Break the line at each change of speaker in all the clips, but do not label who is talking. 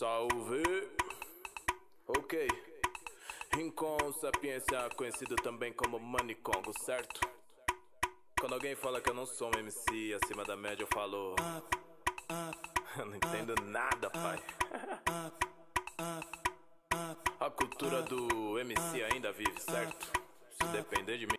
Salve! Ok. Rincon Sapiência, conhecido também como Manicongo, certo? Quando alguém fala que eu não sou um MC acima da média, eu falo. Eu não entendo nada, pai. A cultura do MC ainda vive, certo? Se depender de mim.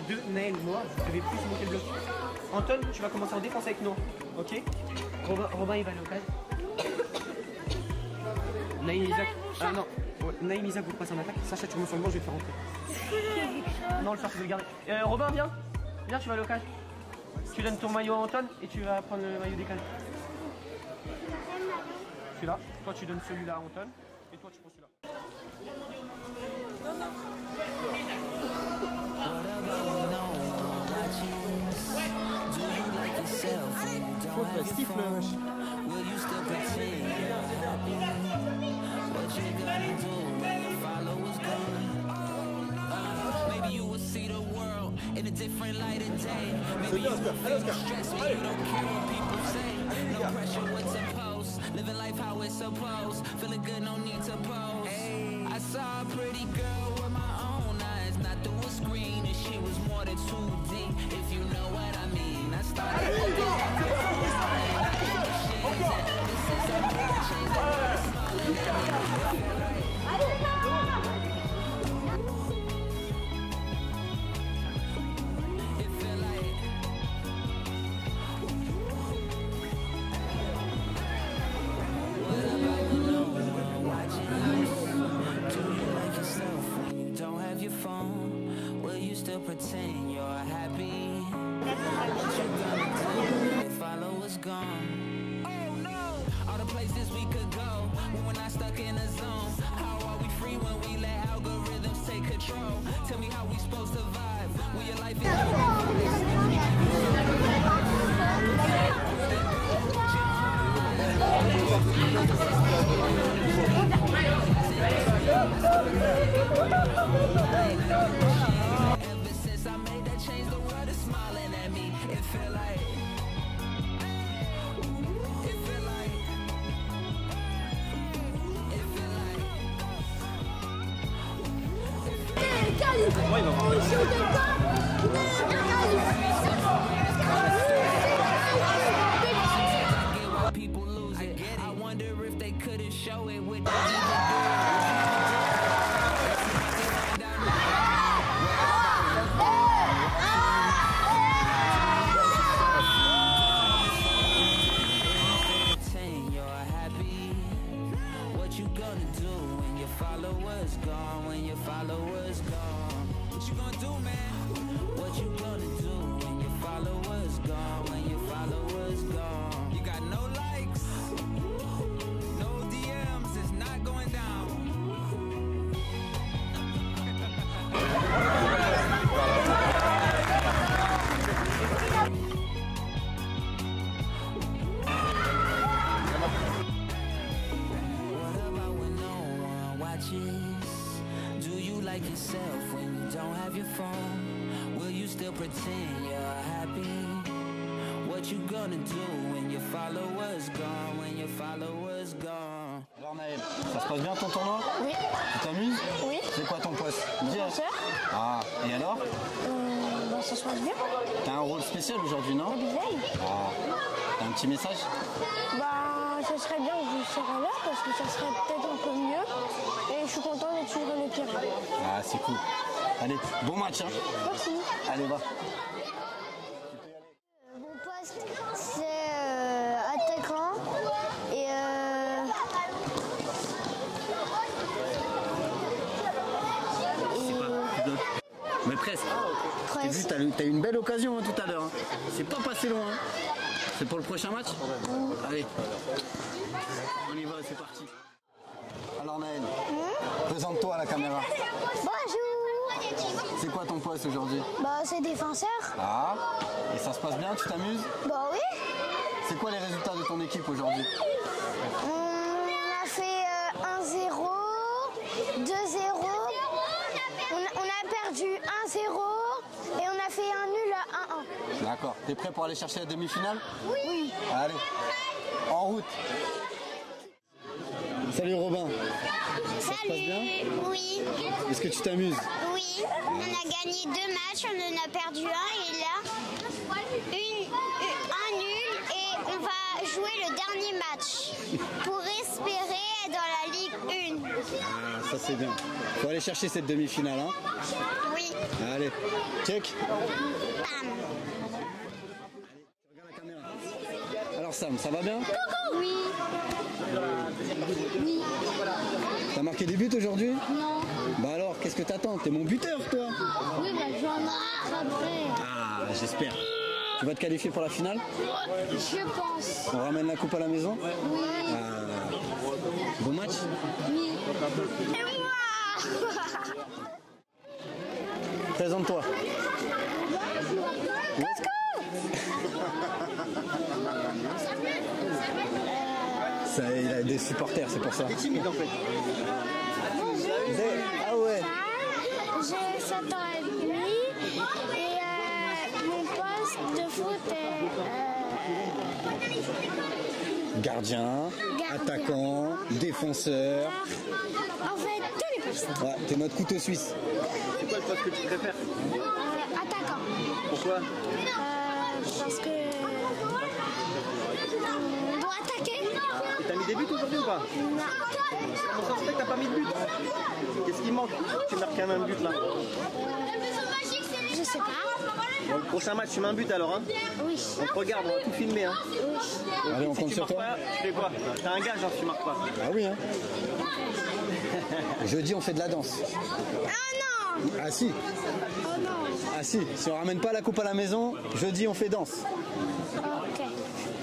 À deux, Naël, Noah, vous devez plus monter le bloc. Anton, tu vas commencer en défense avec Noah. Ok? Robin, Robin il va aller au cadre. Naïm Isaac. Ah non. Ouais, Naïm Isaac vous passez en attaque. Sacha tu remontes sur le banc, je vais te faire rentrer. Non le faire, je vais le garder. Euh, Robin viens. Viens tu vas aller au cadre. Tu donnes ton maillot à Anton et tu vas prendre le maillot des cadres. Celui-là. Toi tu donnes celui-là à Anton. Et toi tu prends
Maybe you will see the world in a different light of day. Maybe you will feel the stress when you don't care what people say. No pressure, what's supposed. Living life how it's supposed. Feeling good, no need to pose. I saw a pretty girl with my own eyes, not through a screen, and she was more than 2D. If you know what I mean, I started. 重いのかな。Pretend you're happy? What you gonna do when your followers gone? When your followers gone?
Alors Naël, ça se passe bien ton tournoi?
Oui.
Tu t'amuses?
Oui.
C'est quoi ton poste?
Défenseur.
Ah, et alors?
Euh, bah, ça se passe bien.
T'as un rôle spécial aujourd'hui, non? Ah, t'as un petit message?
Bah, ça serait bien que je serais là parce que ça serait peut-être un peu mieux. Et je suis content d'être sur le terrain.
Ah, c'est cool. Allez, bon match, hein
Merci.
Allez, va.
Mon poste, c'est euh, attaquant. Et euh,
Mais presque. T'as vu,
presque.
t'as eu- t'as eu une belle occasion hein, tout à l'heure. hein. C'est pas passé loin. hein. C'est pour le prochain match Allez. On y va, c'est parti. Alors Naël, présente-toi à la caméra.
Bonjour.
C'est quoi ton poste aujourd'hui
Bah, c'est défenseur.
Ah, et ça se passe bien, tu t'amuses
Bah oui.
C'est quoi les résultats de ton équipe aujourd'hui
On a fait euh, 1-0, 2-0. On a, on a perdu 1-0 et on a fait un nul à 1-1.
D'accord. T'es prêt pour aller chercher la demi-finale
Oui.
Allez, en route. Salut Robin. Ça se passe bien
Oui,
Est-ce que tu t'amuses
oui. On a gagné deux matchs, on en a perdu un et là, une, un nul et on va jouer le dernier match pour espérer être dans la Ligue
Ah, ça c'est bien. Faut aller chercher cette demi-finale. Hein
1. Oui,
Allez, check.
bam.
Regarde la caméra. Alors Sam, ça va bien?
Oui,
T'as marqué des buts aujourd'hui?
Non.
Bah alors, qu'est-ce que t'attends? T'es mon buteur toi
Oui, bah je vais en rattraper.
Ah, j'espère. Tu vas te qualifier pour la finale?
Je pense.
On ramène la coupe à la maison?
Oui.
Ah, Bon match?
Oui. Et moi
Présente-toi. Ça, il a des supporters, c'est pour ça. Il est timide en fait. Ah ouais
J'ai 7 ans et demi et euh, mon poste de foot est euh,
Gardien, attaquant, défenseur.
en fait tous les postes.
Ouais, t'es notre couteau suisse.
C'est quoi le poste que tu préfères?
Euh, attaquant.
Pourquoi?
Euh, parce que on doit attaquer.
T'as mis des buts aujourd'hui ou pas
Non.
Comment ça se fait que t'as pas mis de but Qu'est-ce qui manque Tu marques quand même un but là.
Je sais pas.
Bon, le prochain match, tu mets un but alors. Hein
Oui.
on te regarde, on va tout filmer. Hein.
Allez, on
Si
compte
tu
sur
marques
toi.
pas, tu fais quoi T'as un gage hein, si tu marques pas.
Ah oui, hein. Jeudi, on fait de la danse.
Ah non
Ah si
Oh non
Ah si, si on ramène pas la coupe à la maison, jeudi, on fait danse.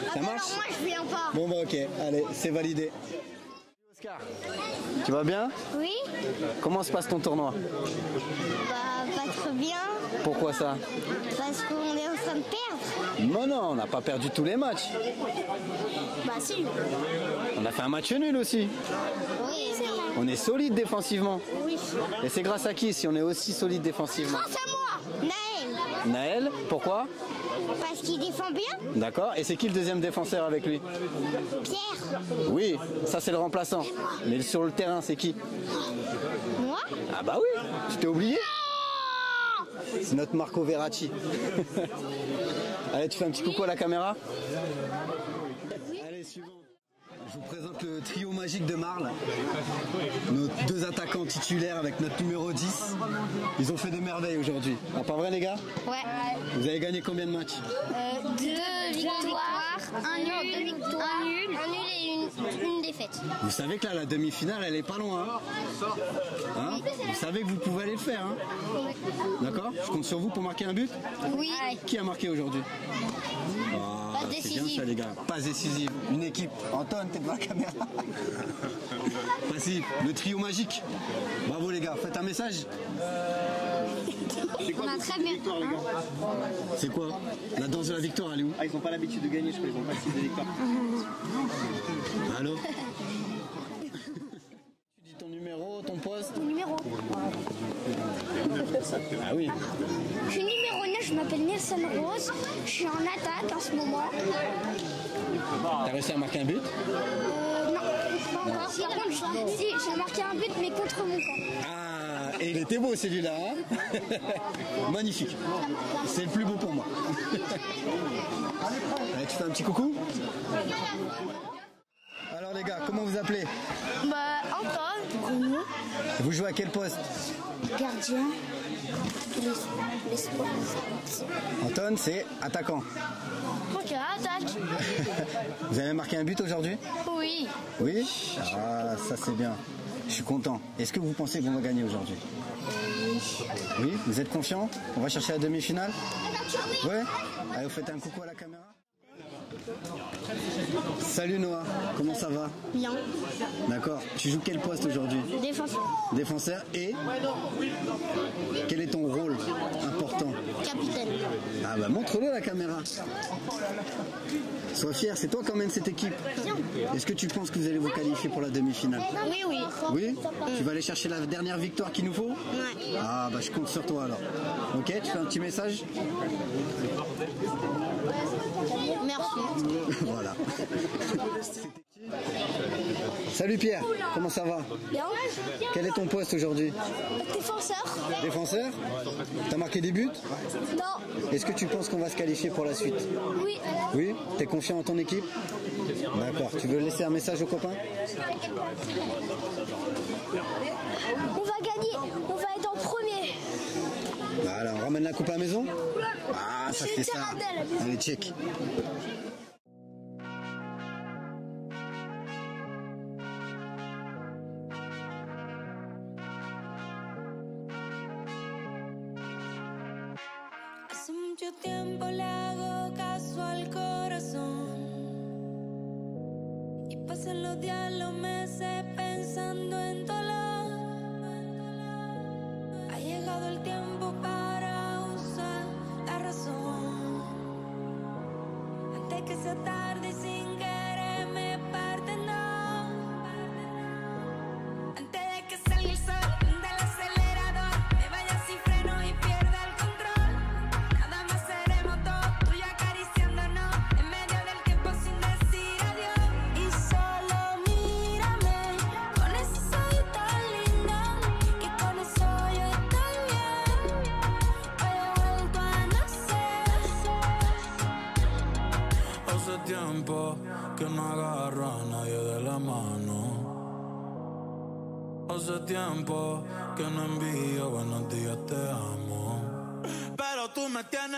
Ok.
Ça marche
Alors moi je viens pas.
Bon bah ok, allez, c'est validé. Oscar, tu vas bien?
Oui,
Comment se passe ton tournoi?
Bah pas trop bien
Pourquoi ça?
Parce qu'on est en train de perdre.
Non, non, on n'a pas perdu tous les matchs.
Bah si.
On a fait un match nul aussi.
Oui, c'est vrai.
On est solide défensivement.
Oui.
Et c'est grâce à qui si on est aussi solide défensivement?
Grâce à moi, Naël,
Naël, pourquoi?
Parce qu'il défend bien.
D'accord. Et c'est qui le deuxième défenseur avec lui
Pierre,
Oui, ça c'est le remplaçant. Mais sur le terrain, c'est qui
moi.
Ah bah oui, tu t'es oublié C'est notre Marco Verratti. Allez, tu fais un petit coucou à la caméra Allez, suivant. Je vous présente le trio magique de Marle. Nos deux attaquants titulaires avec notre numéro 10. Ils ont fait des merveilles aujourd'hui. Ah, pas vrai les gars?
Ouais.
Vous avez gagné combien de matchs?
Deux victoires, un nul, un nul, un nul et une, une défaite.
Vous savez que là, la demi-finale, elle est pas loin. hein Hein vous savez que vous pouvez aller le faire. hein D'accord Je compte sur vous pour marquer un but
Oui.
Qui a marqué aujourd'hui Ah,
Passe
C'est bien
décisive.
ça les gars. Pas décisive. Une équipe. Antoine, t'es devant la caméra. Passif. Le trio magique. Bravo les gars. Faites un message.
On a très bien.
C'est quoi La danse de la victoire, elle est où
Ah, ils ont pas l'habitude de gagner, je crois, ils ont pas le style de victoire.
Allô Tu dis ton numéro, ton poste
Numéro.
Ah oui.
Je suis numéro 9, je m'appelle Nelson Rose. Je suis en attaque en ce moment.
T'as réussi à marquer un but
Euh, non, pas encore. Par contre, si, j'ai marqué un but, mais contre mon camp.
Ah, et il était beau celui-là. hein Magnifique. C'est le plus beau pour moi. Allez, tu fais un petit coucou Alors les gars, comment vous appelez?
Bah, Antoine. Bruno.
Vous jouez à quel poste?
Gardien.
Anton, c'est attaquant.
Ok, attaque.
Vous avez marqué un but aujourd'hui?
Oui.
Oui? Ah, ça c'est bien. Je suis content. Est-ce que vous pensez qu'on va gagner aujourd'hui Oui Vous êtes confiant On va chercher la demi-finale Ouais Allez, vous faites un coucou à la caméra Salut Noah, comment ça va
Bien.
D'accord. Tu joues quel poste aujourd'hui
Défenseur.
Défenseur et quel est ton rôle important
Capitaine.
Ah bah montre-le à la caméra. Sois fier, c'est toi qui emmène cette équipe. Est-ce que tu penses que vous allez vous qualifier pour la demi-finale
Oui, oui.
Oui Tu vas aller chercher la dernière victoire qu'il nous faut
Ouais.
Ah bah je compte sur toi alors. Ok, tu fais un petit message
Merci.
Voilà. Salut Pierre, comment ça va
Bien.
Quel est ton poste aujourd'hui
Défenseur.
Défenseur T'as marqué des buts
Non.
Est-ce que tu penses qu'on va se qualifier pour la suite
Oui.
Oui T'es confiant en ton équipe D'accord. Tu veux laisser un message aux copains
On va gagner. On va être en premier.
Voilà, on ramène la coupe à la maison Ah, ça
suis
ça. Allez, check.
Que no
envío buenos días, te amo. Pero tú me tienes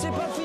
c'est pas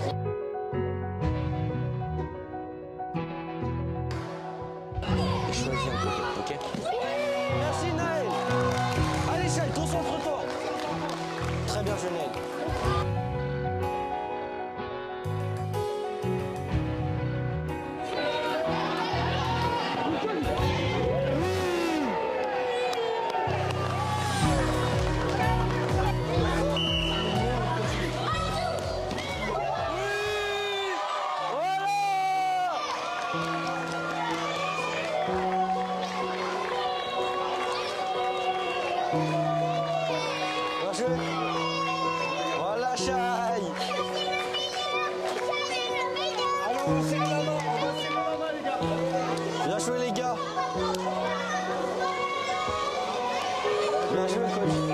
je
Bien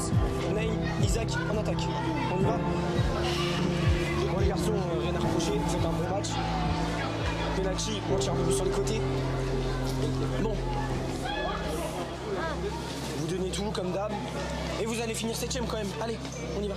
Défense. Naïm, Isaac en attaque. On y va les garçons, euh, rien à reprocher, faites un bon match. Penalty, on tire un peu plus sur les côtés. Bon. Vous donnez tout comme d'hab. Et vous allez finir 7ème quand même. Allez, on y va.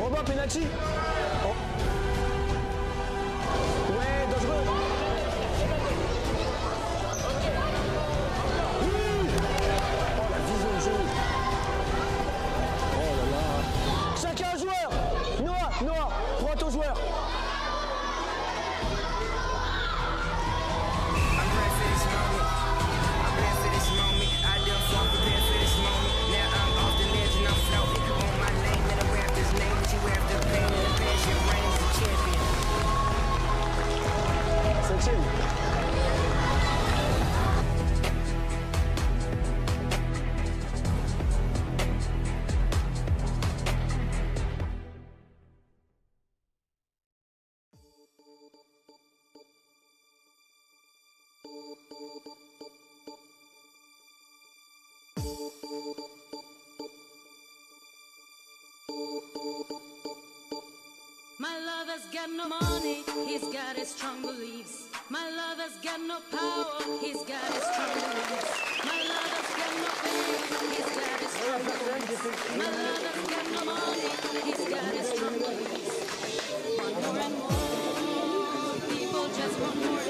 Robin, penalty
got no money, he's got his strong beliefs. My
lover's got no power, he's got his strong beliefs. My lover's got no power. he's got his strong beliefs. My lover's got no money, he's got his strong beliefs. One more and more, people just want more.